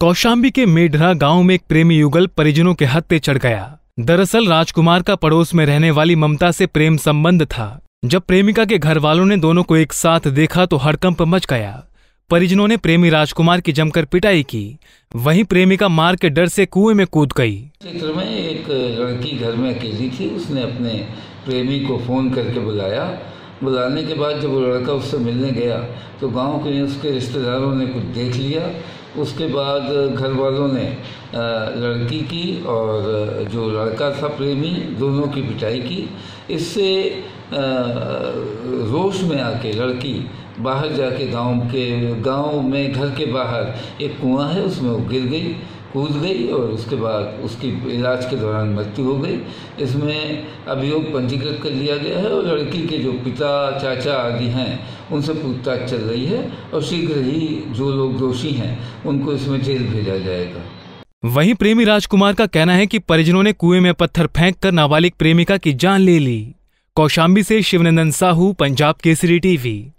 कौशाम्बी के मेढरा गाँव में एक प्रेमी युगल परिजनों के हत्ते चढ़ गया। दरअसल राजकुमार का पड़ोस में रहने वाली ममता से प्रेम संबंध था। जब प्रेमिका के घर वालों ने दोनों को एक साथ देखा तो हड़कंप मच गया। परिजनों ने प्रेमी राजकुमार की जमकर पिटाई की। वहीं प्रेमिका मार के डर से कुएँ में कूद गई। क्षेत्र में एक लड़की घर में अकेली थी। उसने अपने प्रेमी को फ़ोन करके बुलाया। बुलाने के बाद जब वो लड़का उससे मिलने गया तो गाँव के उसके रिश्तेदारों ने कुछ देख लिया। उसके बाद घर वालों ने लड़की की और जो लड़का था प्रेमी, दोनों की पिटाई की। इससे रोश में आके लड़की बाहर जाके गाँव के, गाँव में घर के बाहर एक कुआँ है, उसमें वो गिर गई। कूद गई और उसके बाद उसकी इलाज के दौरान मृत्यु हो गई। इसमें अभियोग पंजीकृत कर लिया गया है और लड़की के जो पिता, चाचा आदि हैं, उनसे पूछताछ चल रही है और शीघ्र ही जो लोग दोषी हैं, उनको इसमें जेल भेजा जाएगा। वहीं प्रेमी राजकुमार का कहना है कि परिजनों ने कुएँ में पत्थर फेंक कर नाबालिग प्रेमिका की जान ले ली। कौशाम्बी से शिवनंदन साहू, पंजाब केसरी टीवी।